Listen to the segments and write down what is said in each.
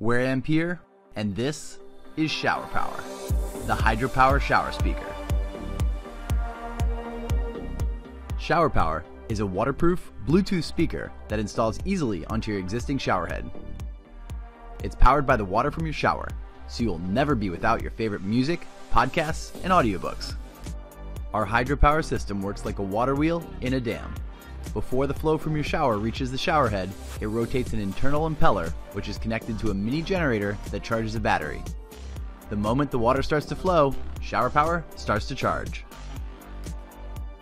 We're Ampere, and this is Shower Power, the hydropower shower speaker. Shower Power is a waterproof Bluetooth speaker that installs easily onto your existing shower head. It's powered by the water from your shower, so you'll never be without your favorite music, podcasts, and audiobooks. Our hydropower system works like a water wheel in a dam. Before the flow from your shower reaches the shower head, it rotates an internal impeller, which is connected to a mini generator that charges a battery. The moment the water starts to flow, shower power starts to charge.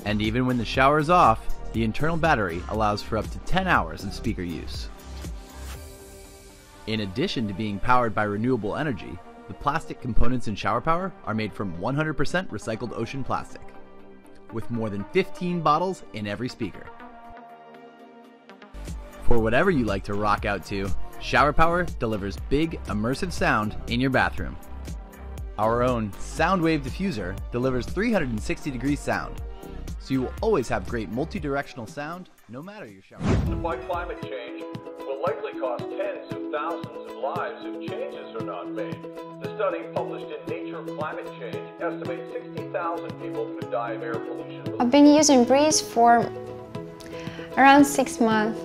And even when the shower is off, the internal battery allows for up to 10 hours of speaker use. In addition to being powered by renewable energy, the plastic components in shower power are made from 100% recycled ocean plastic, with more than 15 bottles in every speaker. For whatever you like to rock out to, Shower Power delivers big, immersive sound in your bathroom. Our own Soundwave diffuser delivers 360 degree sound, so you will always have great multi-directional sound no matter your shower. To fight climate change will likely cost tens of thousands of lives if changes are not made. The study published in Nature Climate Change estimates 60,000 people could die of air pollution. I've been using Breaze for around six months.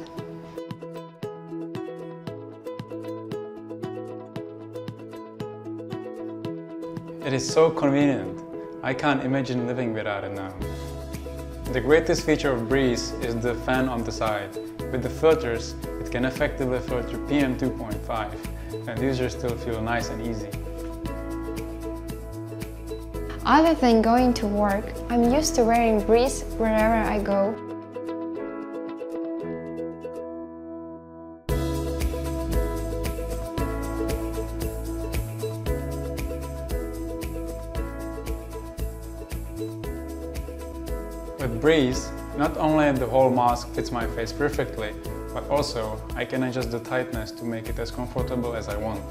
It is so convenient. I can't imagine living without it now. The greatest feature of Breaze is the fan on the side. With the filters, it can effectively filter PM 2.5 and users still feel nice and easy. Other than going to work, I'm used to wearing Breaze wherever I go. With Breaze, not only the whole mask fits my face perfectly, but also I can adjust the tightness to make it as comfortable as I want.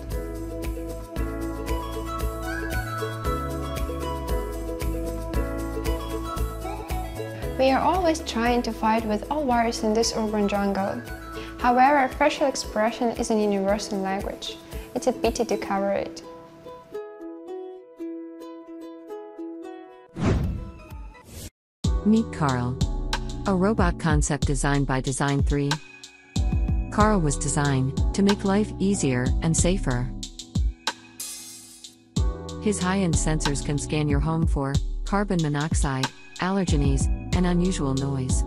We are always trying to fight with all virus in this urban jungle. However, facial expression is an universal language. It's a pity to cover it. Meet Carl, a robot concept designed by Design 3. Carl was designed to make life easier and safer. His high end sensors can scan your home for carbon monoxide, allergens, and unusual noise.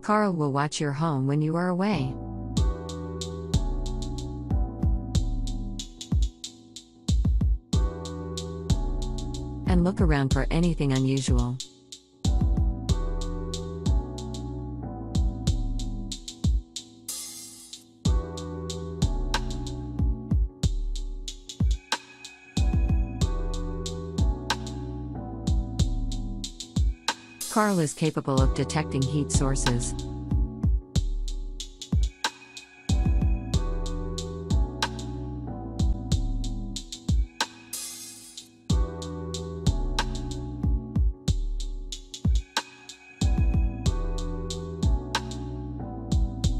Carl will watch your home when you are away. And look around for anything unusual. Carl is capable of detecting heat sources.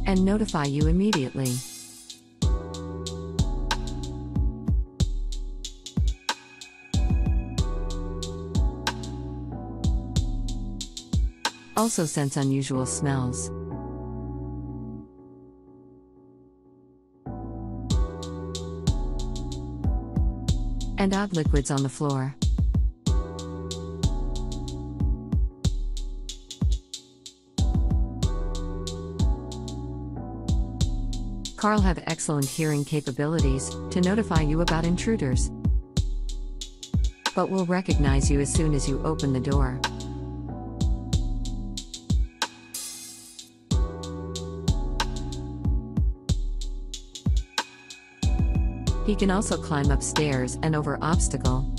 And notify you immediately. Also sense unusual smells. And odd liquids on the floor. Carl have excellent hearing capabilities to notify you about intruders, but will recognize you as soon as you open the door. He can also climb upstairs and over obstacle.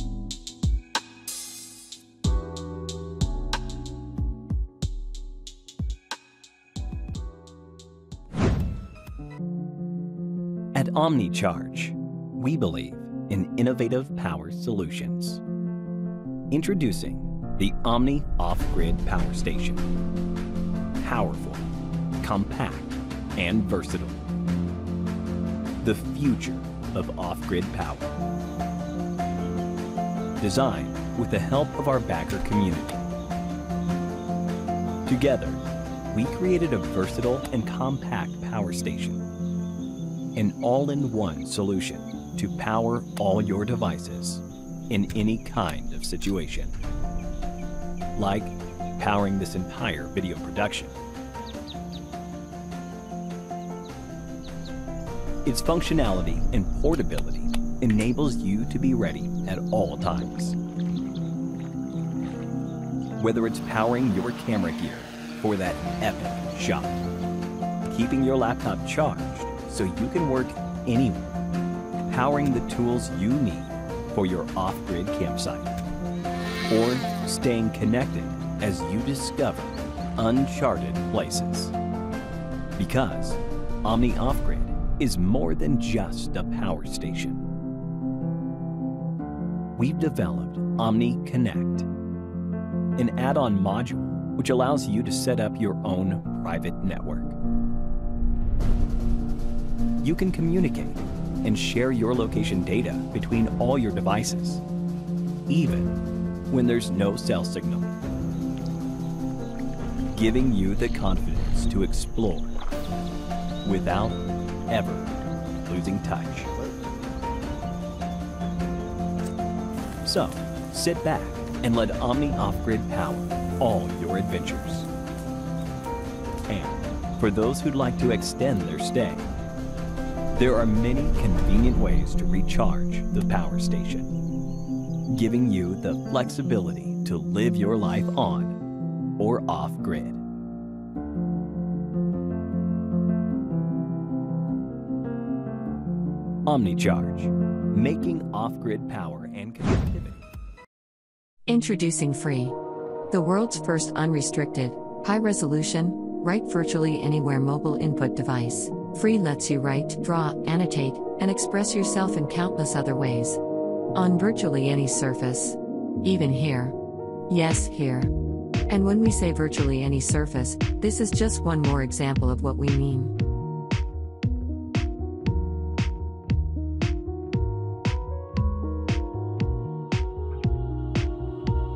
At OmniCharge, we believe in innovative power solutions. Introducing the Omni Off Grid Power Station. powerful, compact, and versatile. The future of off-grid power. Designed with the help of our backer community. Together, we created a versatile and compact power station. An all-in-one solution to power all your devices in any kind of situation. Like powering this entire video production. Its functionality and portability enables you to be ready at all times. Whether it's powering your camera gear for that epic shot, keeping your laptop charged so you can work anywhere, powering the tools you need for your off-grid campsite, or staying connected as you discover uncharted places. Because Omni Off-Grid is more than just a power station. We've developed Omni Connect, an add-on module which allows you to set up your own private network. You can communicate and share your location data between all your devices, even when there's no cell signal, giving you the confidence to explore without ever losing touch. So, sit back and let Omni Off-Grid power all your adventures. And for those who'd like to extend their stay, there are many convenient ways to recharge the power station, giving you the flexibility to live your life on or off grid. OmniCharge, making off-grid power and connectivity. Introducing Phree, the world's first unrestricted, high resolution, write virtually anywhere mobile input device. Phree lets you write, draw, annotate, and express yourself in countless other ways. On virtually any surface. Even here. Yes, here. And when we say virtually any surface, this is just one more example of what we mean.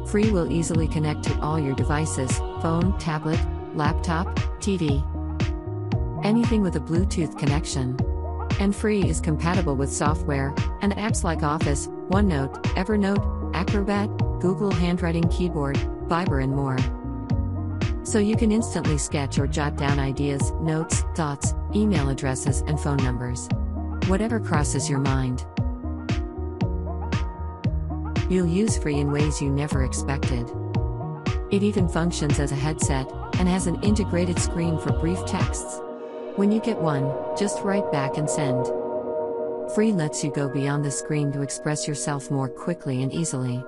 Phree will easily connect to all your devices phone, tablet, laptop, TV. Anything with a Bluetooth connection. And Phree is compatible with software and apps like Office, OneNote, Evernote, Acrobat, Google Handwriting Keyboard, Viber, and more. So you can instantly sketch or jot down ideas, notes, thoughts, email addresses, and phone numbers. Whatever crosses your mind. You'll use Phree in ways you never expected. It even functions as a headset and has an integrated screen for brief texts. When you get one, just write back and send. Phree lets you go beyond the screen to express yourself more quickly and easily.